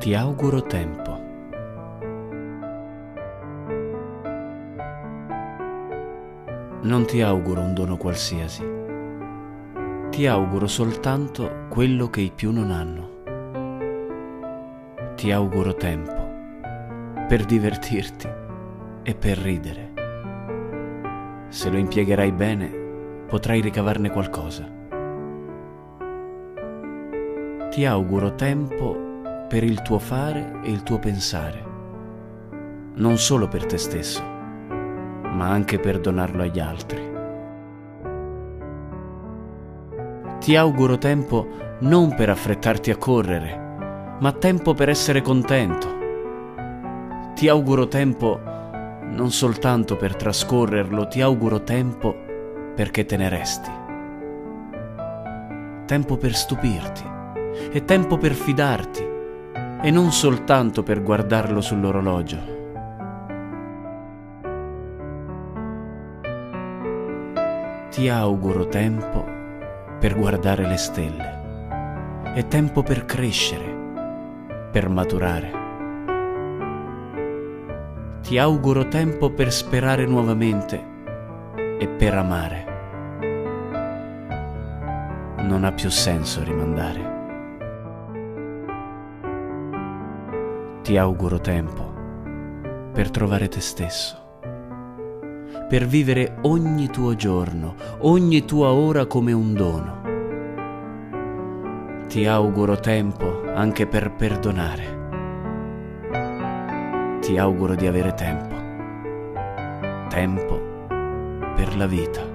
Ti auguro tempo. Non ti auguro un dono qualsiasi. Ti auguro soltanto quello che i più non hanno. Ti auguro tempo per divertirti e per ridere. Se lo impiegherai bene, potrai ricavarne qualcosa. Ti auguro tempo per il tuo fare e il tuo pensare, non solo per te stesso, ma anche per donarlo agli altri. Ti auguro tempo non per affrettarti a correre, ma tempo per essere contento. Ti auguro tempo non soltanto per trascorrerlo, ti auguro tempo perché te ne resti. Tempo per stupirti e tempo per fidarti e non soltanto per guardarlo sull'orologio. Ti auguro tempo per guardare le stelle e tempo per crescere, per maturare. Ti auguro tempo per sperare nuovamente e per amare. Non ha più senso rimandare. Ti auguro tempo per trovare te stesso, per vivere ogni tuo giorno, ogni tua ora come un dono. Ti auguro tempo anche per perdonare. Ti auguro di avere tempo, tempo per la vita.